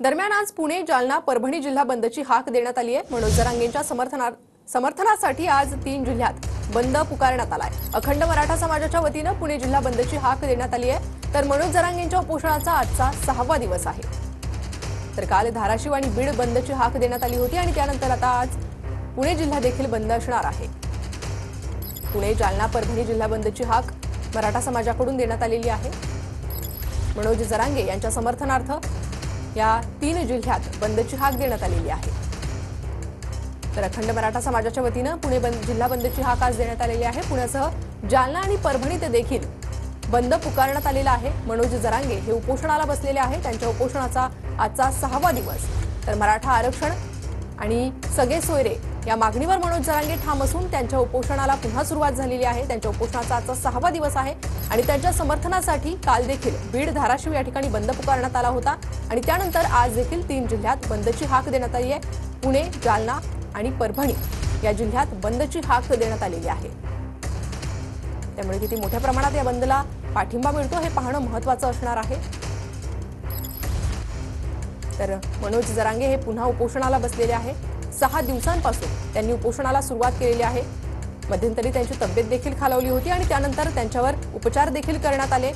दरम्यान आज पुणे जालना परभणी जिल्हा बंदची हाक देण्यात आली आहे. मनोज जरांगेंच्या समर्थना समर्थनासाठी आज तीन जिल्ह्यात बंद पुकारण्यात आलाय. अखंड मराठा समाजाच्या वतीनं पुणे जिल्हा बंदची हाक देण्यात आली आहे. तर मनोज जरांगेंच्या उपोषणाचा आजचा सहावा दिवस आहे. तर काल धाराशिव आणि बीड बंदची हाक देण्यात आली होती आणि त्यानंतर आता आज पुणे जिल्हा देखील बंद असणार आहे. पुणे जालना परभणी जिल्हा बंदची हाक मराठा समाजाकडून देण्यात आलेली आहे. मनोज जरांगे यांच्या समर्थनार्थ या तीन जिल्ह्यात बंदची हाक देण्यात आलेली आहे. तर अखंड मराठा समाजाच्या वतीनं पुणे बंद जिल्हा बंदची हाक आज देण्यात आलेली आहे. पुण्यासह जालना आणि परभणीत देखील बंद पुकारण्यात आलेला आहे. मनोज जरांगे हे उपोषणाला बसलेले आहे त्यांच्या उपोषणाचा आजचा सहावा दिवस. तर मराठा आरक्षण आणि सगळे सोयरे या मागणीवर मनोज जरांगे ठाम असून त्यांच्या उपोषणाला पुन्हा सुरुवात झालेली आहे. त्यांच्या उपोषणाचा आजचा सहावा दिवस आहे आणि त्यांच्या समर्थनासाठी काल देखील बीड धाराशिव या ठिकाणी बंद पुकारण्यात आला होता. आणि त्यानंतर आज देखील तीन जिल्ह्यात बंदची हाक देण्यात आली आहे. पुणे जालना आणि परभणी या जिल्ह्यात बंदची हाक देण्यात आलेली आहे. त्यामुळे किती मोठ्या प्रमाणात या बंदला पाठिंबा मिळतो हे पाहणं महत्वाचं असणार आहे. तर मनोज जरांगे हे पुन्हा उपोषणाला बसलेले आहे सहा दिवसांपासून त्यांनी उपोषणाला सुरुवात केलेली आहे. मध्यंतरी त्यांची तब्येत देखील खालावली होती आणि त्यानंतर त्यांच्यावर उपचार देखील करण्यात आले.